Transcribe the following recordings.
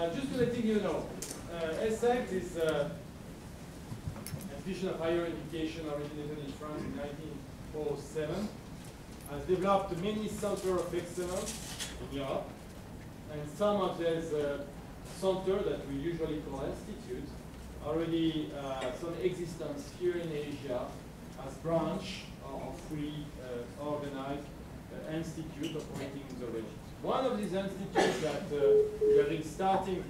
uh, just to let you know, uh, ESSEC is uh, an institution of higher education originated in France in 1907, has developed many centers of excellence in Europe, and some of these uh, centers that we usually call institutes already uh, some existence here in Asia as branch of free uh, organized uh, institute operating in the region. One of these institutes that uh, we are starting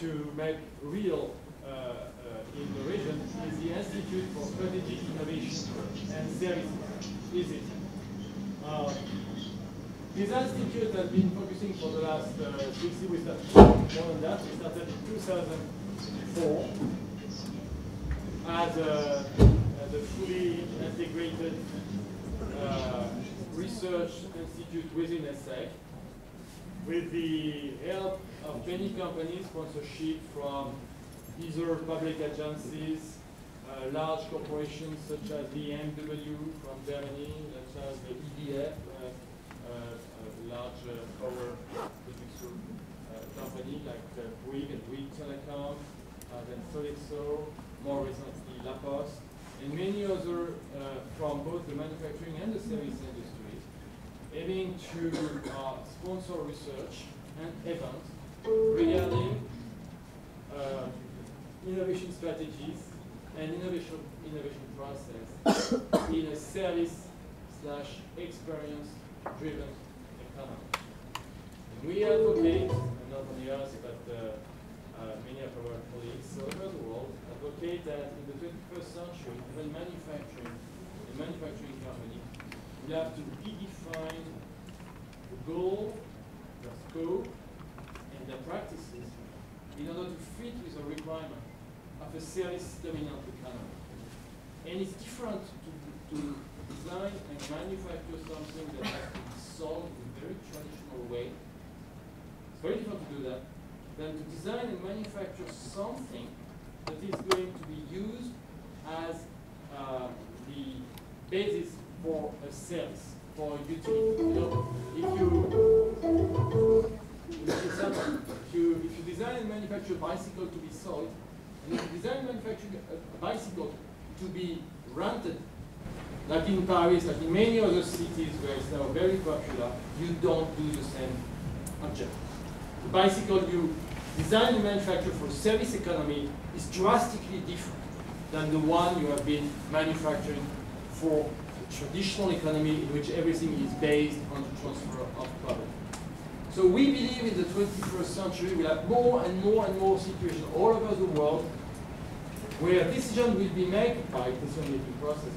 to make real uh, uh, in the region is the Institute for Strategic Innovation and Services, ISIS. Uh, this institute has been focusing for the last uh, 60 we started more than that. We started in 2004 as a, as a fully integrated uh, research institute within ESSEC with the help of many companies, sponsorship from either public agencies, uh, large corporations such as the BMW from Germany, such as the EDF, uh, uh, a large uh, power producer uh, company like uh, Bouygues and Bouygues Telecom, then Sodexo, more recently La Poste, and many other from both the manufacturing and the service industries, aiming to sponsor research and events regarding uh, innovation strategies and innovation innovation process in a service slash experience driven economy. And we advocate, and not only us, but uh, uh, many of our colleagues all over the world, advocate that in the 21st century, even manufacturing, a manufacturing company, we have to redefine the goal, the scope, and the practices in order to fit with the requirement of a service-dominant economy. And it's different to, to design and manufacture something that has to be sold in a very traditional way. It's very difficult to do that than to design and manufacture something that is going to be used as uh, the basis for a service, for utility. You know, if you, if you, if you design and manufacture a bicycle to be sold, and if you design and manufacture a bicycle to be rented like in Paris, like in many other cities where it's now very popular, you don't do the same object. The bicycle you design and manufacture for service economy is drastically different than the one you have been manufacturing for traditional economy in which everything is based on the transfer of product. So we believe in the 21st century we'll have more and more and more situations all over the world where decisions will be made by decision-making process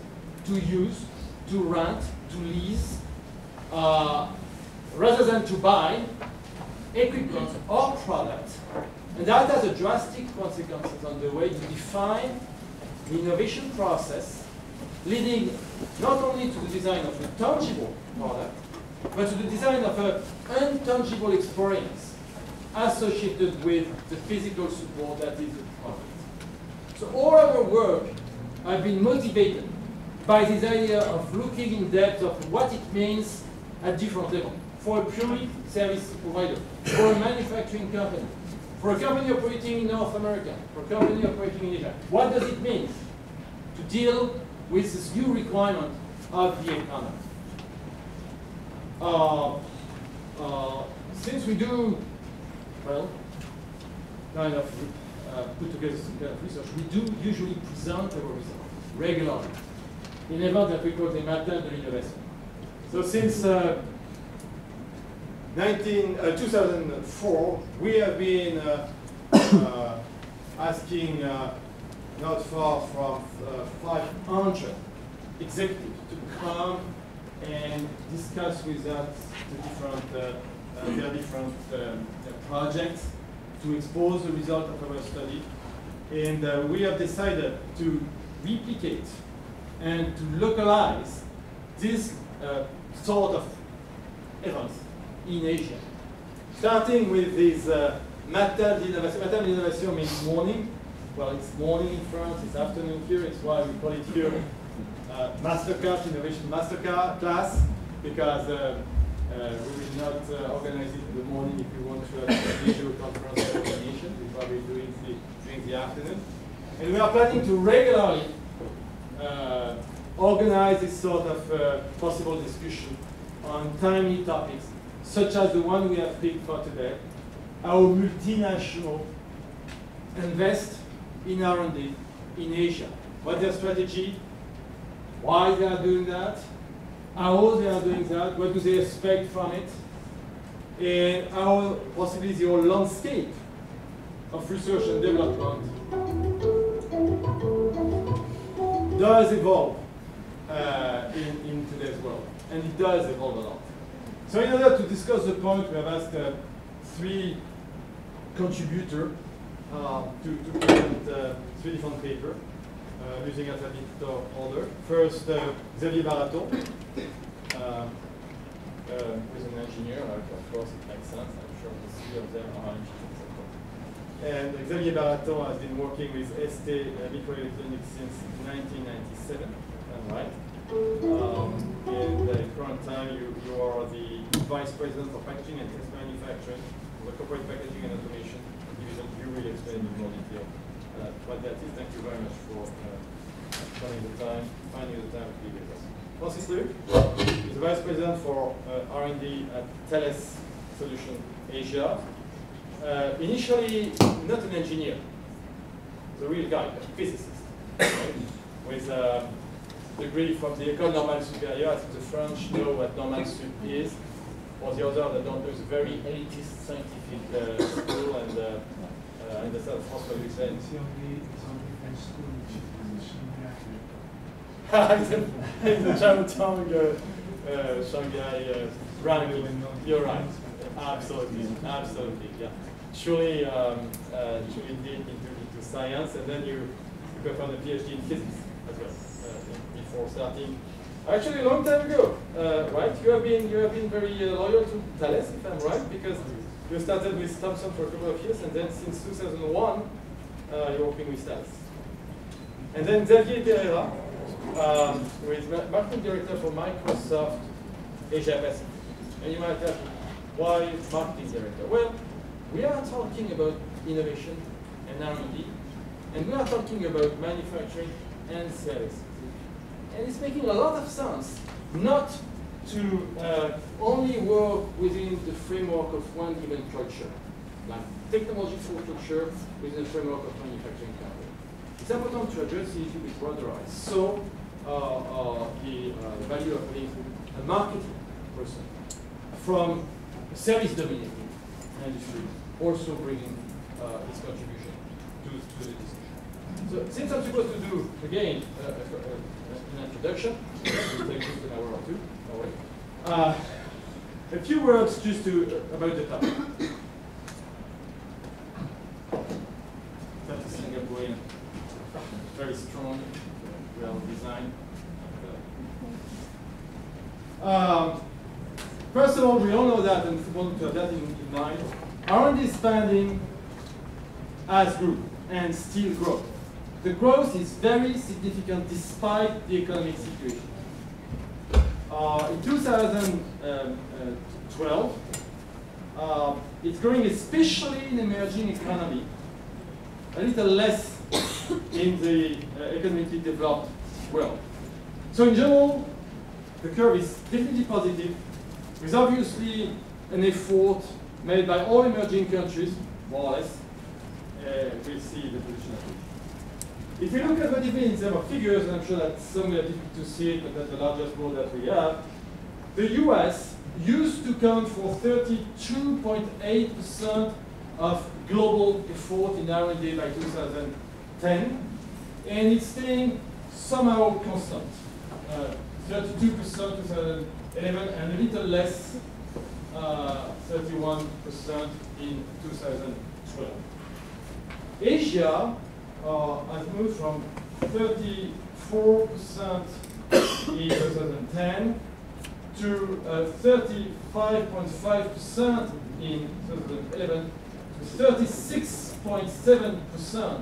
to use, to rent, to lease, uh, rather than to buy equipment or product. And that has a drastic consequences on the way to define the innovation process, leading not only to the design of a tangible product, but to the design of an intangible experience associated with the physical support that is the product. So all our work have been motivated by this idea of looking in depth of what it means at different levels for a purely service provider, for a manufacturing company, for a company operating in North America, for a company operating in Asia. What does it mean to deal with this new requirement of the economy? Uh, uh, since we do, well, kind of uh, put together some kind of research, we do usually present our results regularly in event that we call the matin de l'innovation. So since uh, 19, uh, 2004, we have been uh, asking not far from uh, 500 executives to come and discuss with us the different, their different um, projects to expose the result of our study. And we have decided to replicate and to localize this uh, sort of events in Asia. Starting with this uh, matin d'innovation. Matin d'innovation means morning. Well, it's morning in France, it's afternoon here, it's why we call it here uh, Masterclass Innovation Mastercard class, because uh, uh, we will not uh, organize it in the morning if we want to have a visual conference coordination, we probably do it the, during the afternoon. And we are planning to regularly uh, organize this sort of uh, possible discussion on timely topics, such as the one we have picked for today, how multinational invest in R&D in Asia. What's their strategy? Why they are doing that? How they are doing that? What do they expect from it? And how possibly the whole landscape of research and development does evolve uh, in, in today's world. And it does evolve a lot. So in order to discuss the point, we have asked uh, three contributors uh, to, to present uh, three different papers uh, using alphabet order. First, uh, Xavier Baraton, uh, who's an engineer, of course it makes sense, I'm sure the three of them are engineers. And Xavier Baraton has been working with ST Microelectronics since 1997, am right? Um, uh, current time, you, you are the Vice President for Packaging and Test Manufacturing for the Corporate Packaging and Automation Division. You will explain in more detail uh, what that is. Thank you very much for uh, spending the time, finding the time to be with us. François Luc is the Vice President for uh, R&D at Thales Solution Asia. Uh, initially, not an engineer, the real guy, a physicist, right? with uh, degree from the École Normale Supérieure, I think the French know what Normale Sup is, or the other that don't know, it's a very elitist scientific uh, school, and uh, uh, understand François Luc said. It's the only, it's only French school which is in Shanghai. in the Chinatown, uh, uh, Shanghai uh, ranking. You're right. Absolutely, absolutely, yeah. Surely, um, uh, surely did into, into science, and then you, you performed a PhD in physics as well uh, before starting. Actually, a long time ago, uh, right? You have been you have been very uh, loyal to Thales, if I'm right, because you started with Thomson for a couple of years, and then since 2001, uh, you're working with Thales. And then Xavier Pereira, um, who is marketing director for Microsoft Asia Pacific. And you might ask, why marketing director? Well, we are talking about innovation and R&D, and we are talking about manufacturing and services. And it's making a lot of sense not to uh, only work within the framework of one given culture, like technological culture within the framework of manufacturing company. It's important to address the issue with broader eyes. So, uh, uh, the uh, value of having a marketing person from service dominated industry also bringing uh, its contribution to, to the discussion. So since I'm supposed to do, again, uh, uh, uh, an introduction, it will take just an hour or two, right. Uh, a few words just to, uh, about the topic. That's a Singaporean, very strong, well designed. Um, first of all, we all know that, and it's important to have that in, in mind. R&D spending has grew and still grow. The growth is very significant despite the economic situation. Uh, in 2012, uh, it's growing especially in emerging economy, a little less in the uh, economically developed world. So in general, the curve is definitely positive, with obviously an effort made by all emerging countries, more or less. Uh, we'll see the position. If you look at what it means in terms of figures, and I'm sure that some are difficult to see it, but that's the largest board that we have, the US used to count for 32.8% of global effort in R&D by 2010, and it's staying somehow constant. Uh, 32% 2011 and a little less, uh, 31% in 2012. Asia uh, has moved from 34% in 2010 to uh, 35.5% in 2011 to 36.7%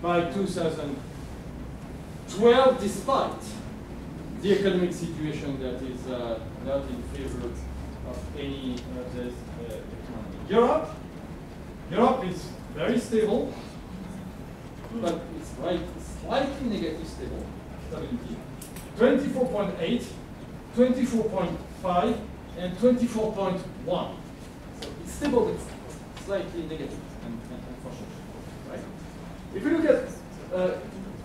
by 2012, despite the economic situation that is uh, not in favor of any of this uh, economy. Europe, Europe is very stable, but it's right, slightly negative stable, stability. 24.8, 24.5, and 24.1. So it's stable, but slightly negative, unfortunately. Right? If you look at uh,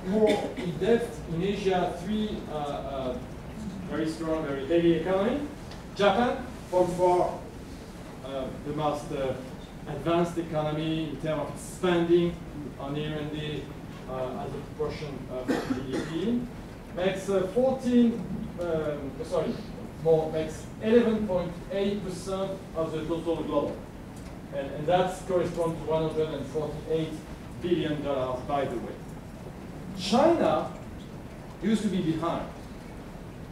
more in depth in Asia, three uh, uh, very strong, very heavy economy. Japan, from far uh, the most advanced economy in terms of spending on R&D uh, as a proportion of GDP, makes uh, 14, um, sorry, more makes 11.8% of the total global. And, and that corresponds to 148 billion dollars, by the way. China used to be behind.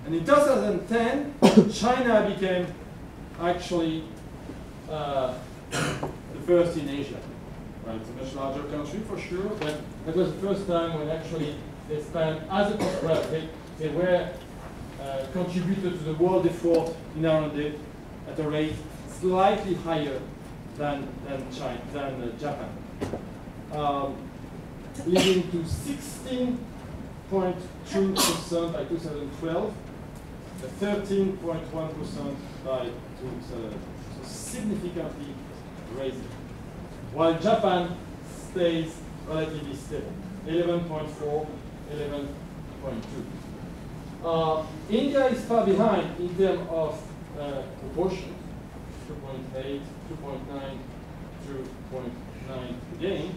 And in 2010, China became actually uh, first in Asia. Right, it's a much larger country for sure, but that was the first time when actually they spent as a well, they, they were uh, contributed to the world effort in R&D at a rate slightly higher than than China than uh, Japan, um, leading to 16.2% by 2012, 13.1% by 2000, so significantly While Japan stays relatively stable, 11.4, 11.2. Uh, India is far behind in terms of uh, proportion, 2.8, 2.9, 2.9 again.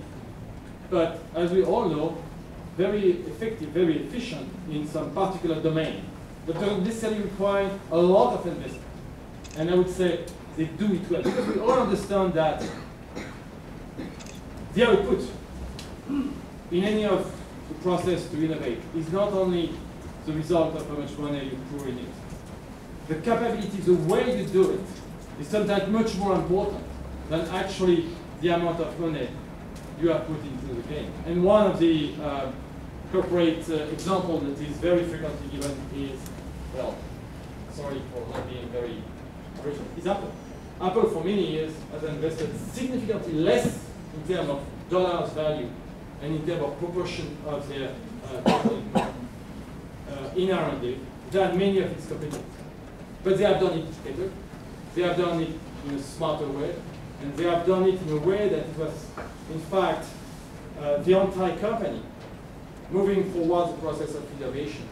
But as we all know, very effective, very efficient in some particular domain. But don't necessarily require a lot of investment. And I would say they do it well. Because we all understand that the output in any of the process to innovate is not only the result of how much money you pour in it. The capability, the way you do it, is sometimes much more important than actually the amount of money you have put into the game. And one of the uh, corporate uh, examples that is very frequently given is, well, sorry for not being very original, is Apple. Apple for many years has invested significantly less in terms of dollars value and in terms of proportion of their uh, uh, in R&D than many of its competitors. But they have done it better. They have done it in a smarter way, and they have done it in a way that was, in fact, uh, the entire company moving forward the process of innovation,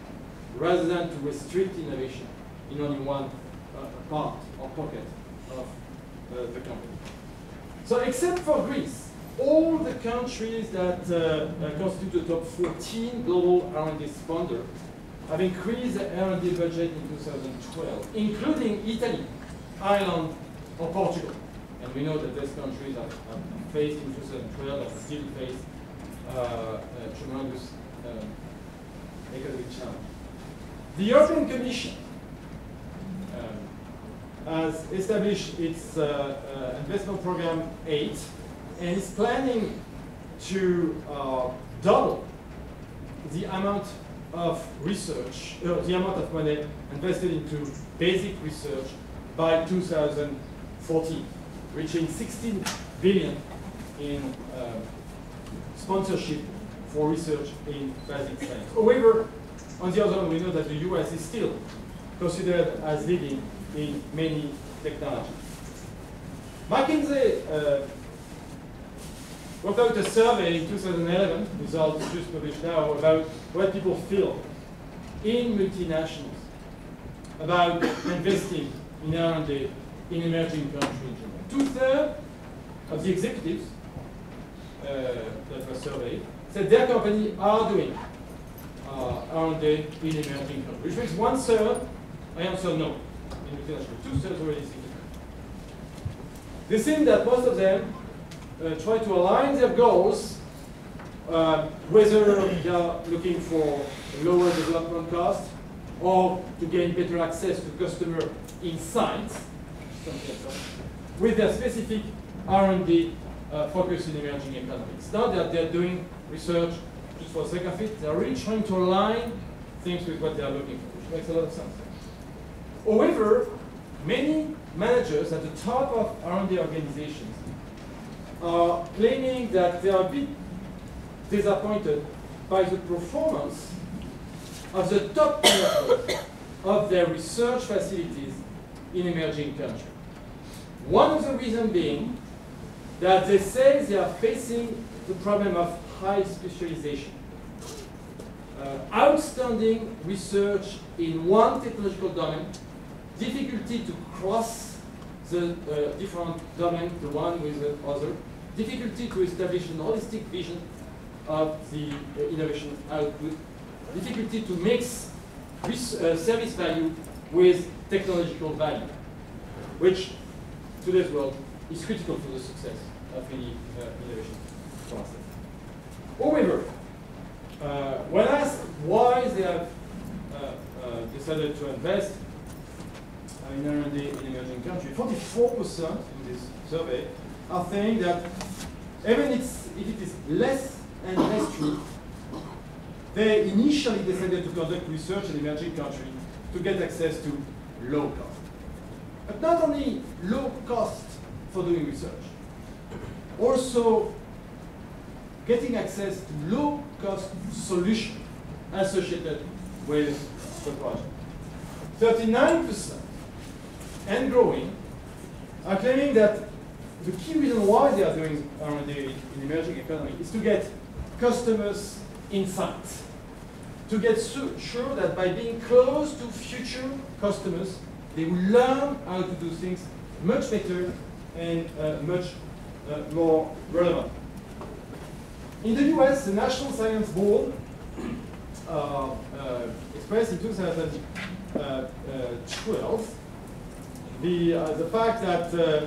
rather than to restrict innovation in only one uh, part or pocket uh, the. So except for Greece, all the countries that uh, uh, constitute the top 14 global R&D sponder have increased the R&D budget in 2012, including Italy, Ireland, or Portugal. And we know that these countries have, have faced in 2012 and still face uh, tremendous um, economic challenge. The European Commission has established its uh, uh, investment program 8 and is planning to uh, double the amount of research, uh, the amount of money invested into basic research by 2014, reaching 16 billion in uh, sponsorship for research in basic science. However, on the other hand, we know that the US is still considered as leading in many technologies. McKinsey uh, worked out a survey in 2011, results just published now, about what people feel in multinationals about investing in R&D in emerging countries. Two-thirds of the executives uh, that were surveyed said their company are doing uh, R&D in emerging countries, which means one-third, I answer no in multinational. Two-thirds already significant. They seem that most of them uh, try to align their goals, uh, whether they are looking for lower development cost or to gain better access to customer insights, with their specific R&D uh, focus in emerging economies. Not that they're doing research just for the sake of it. They're really trying to align things with what they are looking for, which makes a lot of sense. However, many managers at the top of R&D organizations are claiming that they are a bit disappointed by the performance of the top management of their research facilities in emerging countries. One of the reasons being that they say they are facing the problem of high specialization. Uh, outstanding research in one technological domain, difficulty to cross the uh, different domain, the one with the other, difficulty to establish an holistic vision of the uh, innovation output, difficulty to mix uh, service value with technological value, which today's world is critical for the success of any uh, innovation process. However, uh, when asked why they have uh, decided to invest in R&D in emerging countries, 44% in this survey are saying that even if it is less and less true, they initially decided to conduct research in emerging countries to get access to low cost. But not only low cost for doing research, also getting access to low cost solution associated with the project. 39% and growing are claiming that the key reason why they are doing R&D in emerging economy is to get customers' insights, to get sure that by being close to future customers, they will learn how to do things much better and uh, much uh, more relevant. In the US, the National Science Board uh, uh expressed in 2012 the, uh, the fact that uh,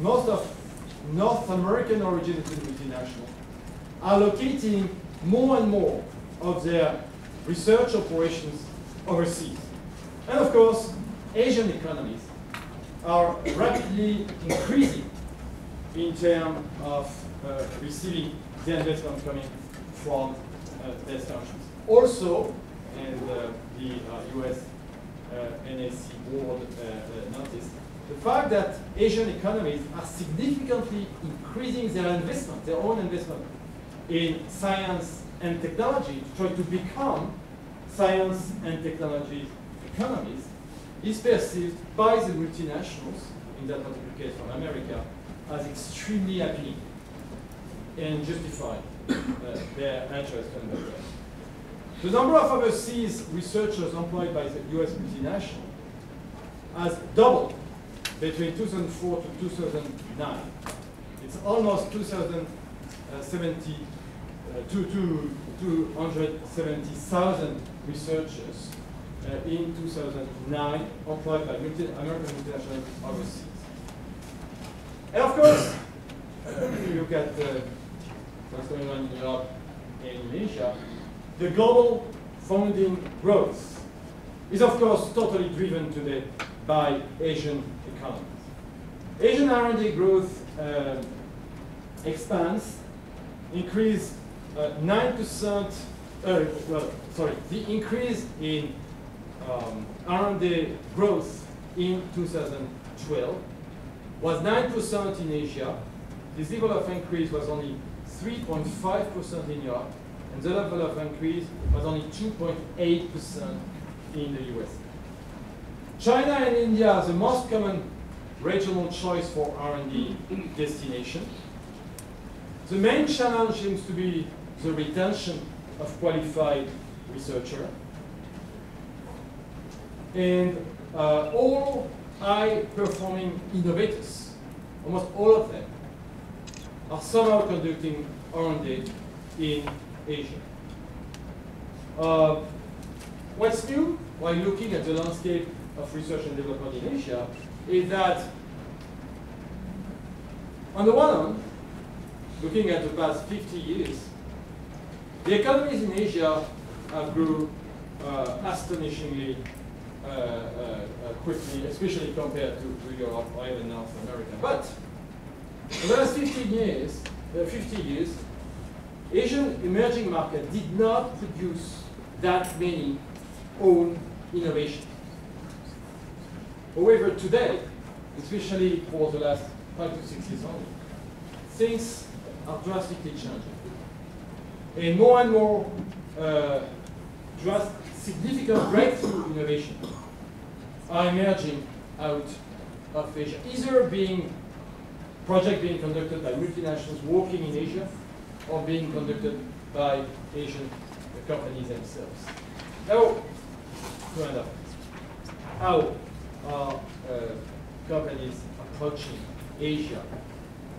most of North American originated multinationals are locating more and more of their research operations overseas. And of course, Asian economies are rapidly increasing in terms of uh, receiving the investment coming from uh, these countries. Also, and uh, the US uh, uh, NSC board uh, noticed, the fact that Asian economies are significantly increasing their investment, their own investment in science and technology to try to become science and technology economies is perceived by the multinationals, in that particular case from America, as extremely appealing and justify uh, their interest in the The number of overseas researchers employed by the US multinational has doubled between 2004 to 2009. It's almost 2070, uh, to, to 270,000 researchers uh, in 2009 employed by multi American multinational overseas. And of course, if you look at uh, what's going on in Europe and in Asia, the global funding growth is of course totally driven today by Asian economies. Asian R&D growth uh, expands, increase 9%, uh, uh, well, sorry, the increase in um, R&D growth in 2012 was 9% in Asia. This level of increase was only 3.5% in Europe, and the level of increase was only 2.8% in the US. China and India are the most common regional choice for R&D destination. The main challenge seems to be the retention of qualified researcher. And uh, all high-performing innovators, almost all of them, are somehow conducting R&D in Asia. Uh, what's new while looking at the landscape of research and development in Asia is that on the one hand, looking at the past 50 years, the economies in Asia have grew uh, astonishingly uh, uh, quickly, especially compared to, to Europe or even North America. But the last 15 years, uh, 50 years, Asian emerging market did not produce that many own innovations. However, today, especially for the last five to six years only, things are drastically changing. And more and more uh, significant breakthrough innovation are emerging out of Asia, either being project being conducted by multinationals working in Asia or being conducted by Asian companies themselves. Now, to end up, how are uh, companies approaching Asia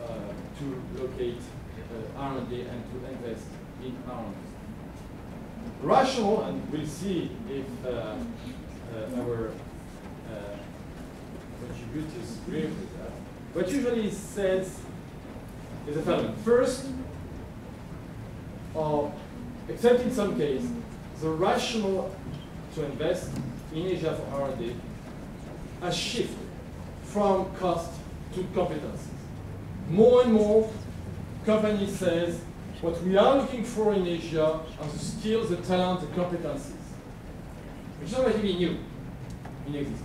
uh, to locate uh, R&D and to invest in R&D? Rational, and we'll see if uh, uh, our uh, contributors agree with that. What usually says is the following. First, or except in some cases, the rationale to invest in Asia for R&D has shifted from cost to competencies. More and more, companies says what we are looking for in Asia are the skills, the talent, the competencies, which is already new in existence.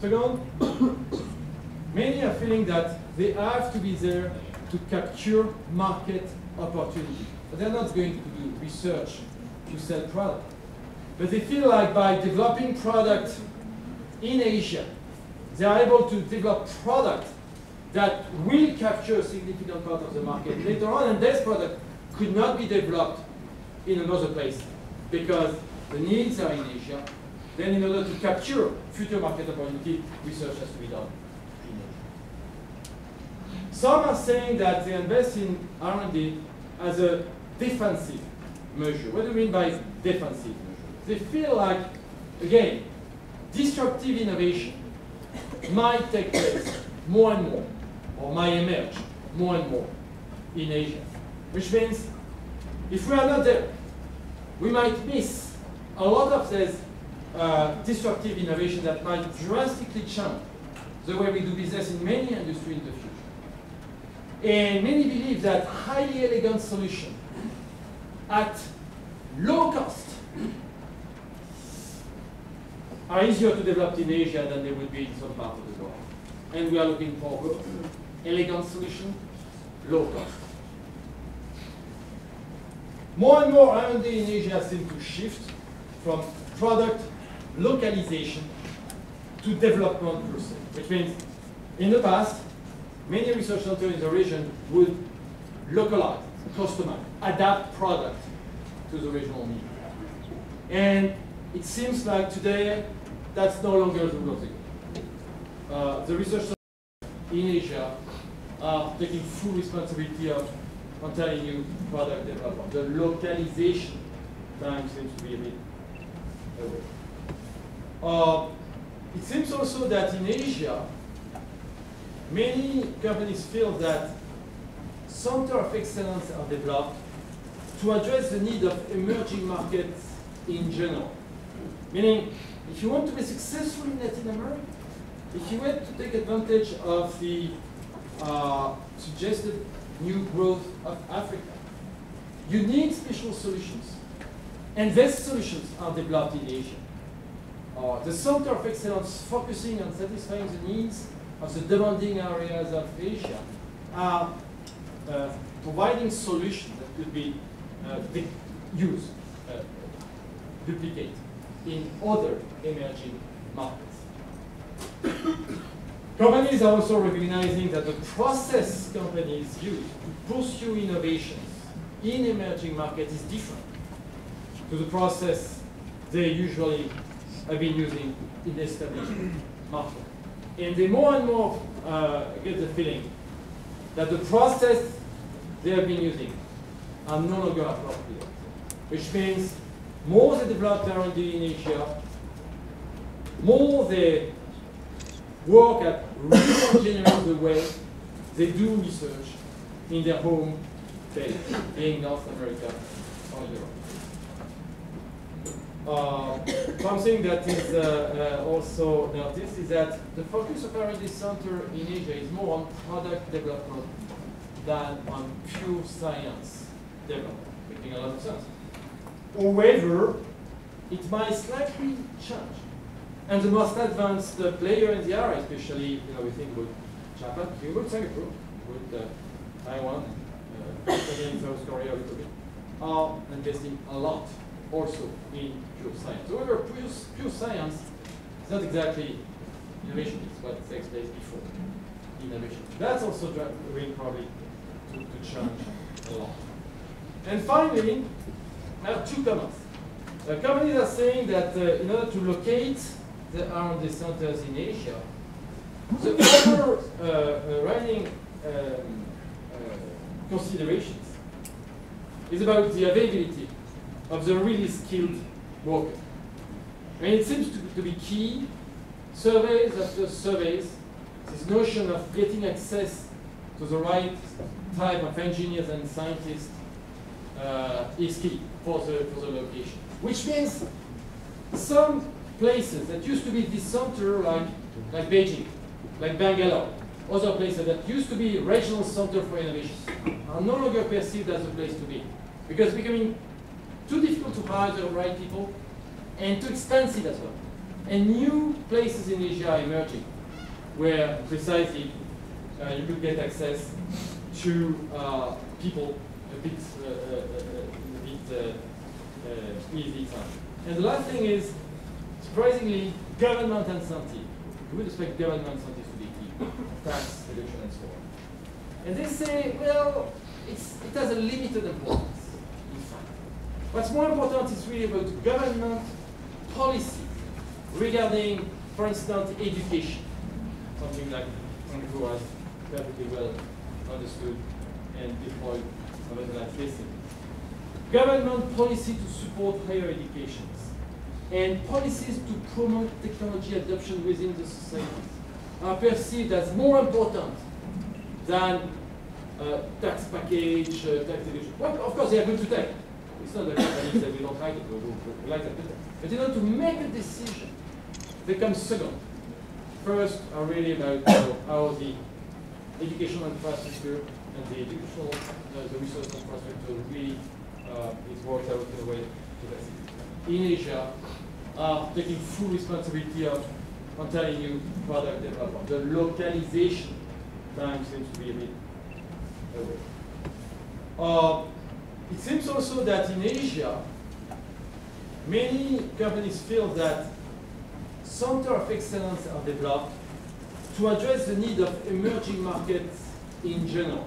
Second, many are feeling that they have to be there to capture market opportunity. But they're not going to do research to sell product. But they feel like by developing product in Asia, they are able to develop product that will capture a significant part of the market later on, and this product could not be developed in another place because the needs are in Asia. Then in order to capture future market opportunity, research has to be done in Asia. Some are saying that they invest in R&D as a defensive measure. What do you mean by defensive measure? They feel like, again, disruptive innovation might take place more and more, or might emerge more and more in Asia. Which means, if we are not there, we might miss a lot of this uh, disruptive innovation that might drastically change the way we do business in many industries in the future. And many believe that highly elegant solution at low cost are easier to develop in Asia than they would be in some part of the world. And we are looking for elegant solution, low cost. More and more R&D in Asia seem to shift from product localization to development se, which means in the past, many research centers in the region would localize, customize, adapt product to the regional need. And it seems like today that's no longer the rule. Uh, the research in Asia are taking full responsibility of telling you product development. The localization time seems to be a bit away. Uh, it seems also that in Asia, many companies feel that center of excellence are developed to address the need of emerging markets in general. Meaning, if you want to be successful in Latin America, if you want to take advantage of the uh, suggested new growth of Africa, you need special solutions. And these solutions are developed in Asia. Uh, the Center of Excellence focusing on satisfying the needs of the demanding areas of Asia are uh, providing solutions that could be uh, used, uh, duplicate in other emerging markets. companies are also recognizing that the process companies use to pursue innovations in emerging markets is different to the process they usually have been using in established market. And they more and more uh, get the feeling that the process they have been using are no longer appropriate, which means more they develop R&D in Asia, more they work at re-engineering the way they do research in their home base, being North America or Europe. Uh, something that is uh, uh, also noticed is that the focus of R&D center in Asia is more on product development than on pure science development, making a lot of sense. However, it might slightly change. And the most advanced uh, player in the area, especially, you know, we think about Japan, would Singapore, with uh, Taiwan, uh, South Korea a little bit, are investing a lot also in pure science. However, pure, pure science is not exactly innovation, it's what takes place before innovation. That's also going probably to, change a lot. And finally, I have two comments. Uh, companies are saying that uh, in order to locate the R&D centers in Asia, the overriding uh, um, uh, considerations is about the availability of the really skilled worker. And it seems to, to be key, surveys after surveys, this notion of getting access to the right type of engineers and scientists uh, is key for the, for the location. Which means some places that used to be the center like, like Beijing, like Bangalore, other places that used to be regional center for innovation are no longer perceived as a place to be. Because it's becoming too difficult to hire the right people and too expensive as well. And new places in Asia are emerging where precisely uh, you could get access to uh, people a bit, uh, a bit easy time. And the last thing is, surprisingly, government incentive. You would expect government incentives to be key, tax reduction and so on. And they say, well, it has a limited importance, in fact. What's more important is really about government policy regarding, for instance, education. Something like Andrew has perfectly well understood and deployed last decade. Government policy to support higher education and policies to promote technology adoption within the society are perceived as more important than uh, tax package, uh, tax division. Well, of course, they are good to take. It's not that that we don't like it, we, we like that better. But in order to make a decision, they come second. First are really about how the educational infrastructure and the educational, uh, the resource infrastructure really uh, is worked out in a way to In Asia, are taking full responsibility of, telling you product development. The localization time seems to be a bit away. Uh, it seems also that in Asia, many companies feel that center of excellence are developed to address the need of emerging markets in general.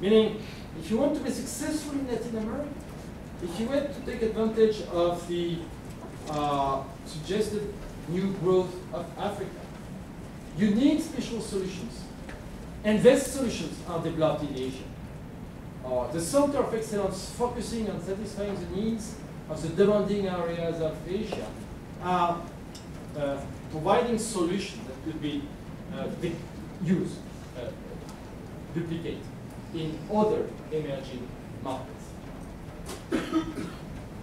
Meaning, if you want to be successful in Latin America, if you want to take advantage of the uh, suggested new growth of Africa. You need special solutions. And these solutions are developed in Asia. Uh, the Center of Excellence focusing on satisfying the needs of the demanding areas of Asia are uh, providing solutions that could be uh, used, uh, duplicate in other emerging markets.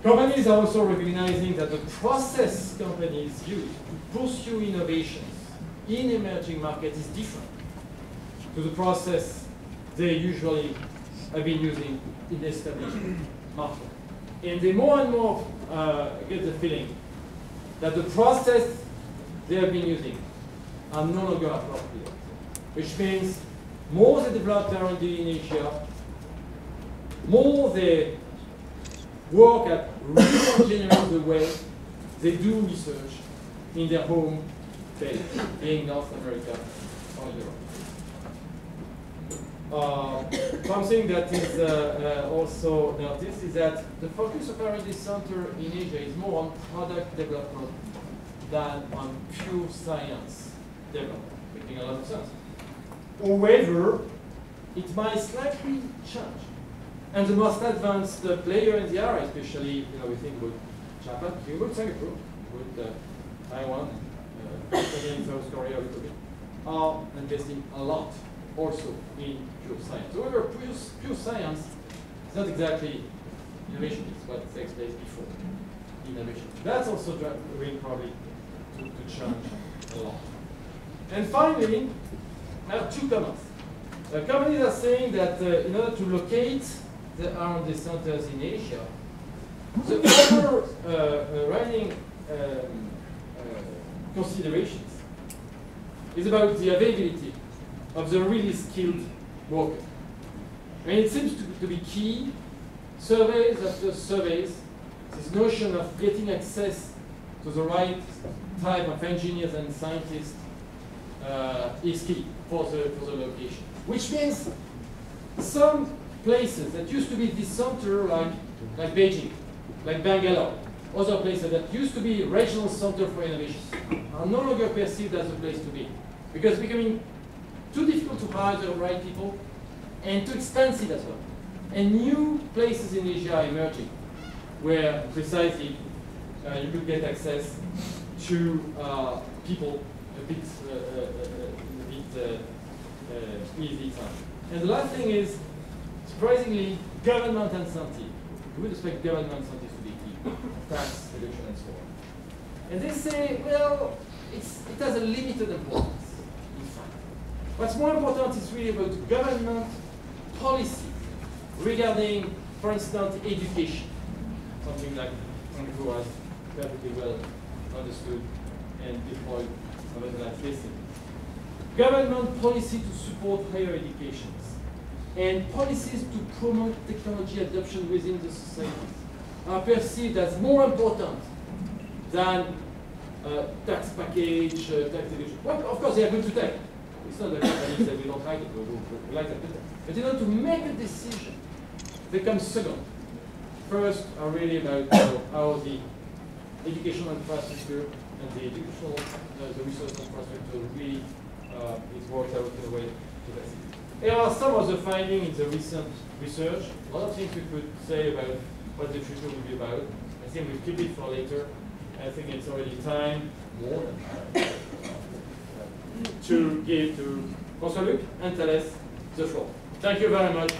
Companies are also recognizing that the process companies use to pursue innovations in emerging markets is different to the process they usually have been using in established market. And they more and more uh, get the feeling that the process they have been using are no longer appropriate, which means more they develop R&D in Asia, more they work at re-engineering the way they do research in their home base, being North America or Europe. Uh, something that is uh, uh, also noticed is that the focus of R&D Center in Asia is more on product development than on pure science development, making a lot of sense. However, it might slightly change and the most advanced uh, player in the area, especially, you know, we think about Japan, about Singapore, with uh, Taiwan, uh, South Korea a little bit, are investing a lot also in pure science. However, pure, pure science is not exactly innovation, it's what takes place before innovation. That's also going probably to, to change a lot. And finally, I have two comments. Uh, companies are saying that uh, in order to locate the R&D centers in Asia, the overriding uh, um, uh, considerations is about the availability of the really skilled worker. And it seems to, to be key, surveys after surveys, this notion of getting access to the right type of engineers and scientists is key for the, for the location. Which means some places that used to be the center, like, like Beijing, like Bangalore, other places that used to be regional center for innovation, are no longer perceived as a place to be. Because it's becoming too difficult to hire the right people and too expensive as well. And new places in Asia are emerging where precisely uh, you could get access to uh, people a bit, uh, uh, uh, a bit uh, easy. And the last thing is, surprisingly, government incentive. We would expect government incentives to be key, tax reduction and so on. And they say, well, it has a limited importance, in fact. What's more important is really about government policy regarding, for instance, education. Something like Andrew has perfectly well understood and deployed Government policy to support higher education and policies to promote technology adoption within the societies are perceived as more important than uh, tax package, uh, tax division. Well, of course, they are good to take. It's not that companies we don't like it, we, like better. But in order to make a decision, they come second. First are really about how the educational infrastructure and the educational, uh, the research infrastructure really uh, is worked out in a way to that. Here are some of the findings in the recent research. A lot of things we could say about what the future will be about. I think we'll keep it for later. I think it's already time, more than time, to give to François Luc and Thales the floor. Thank you very much.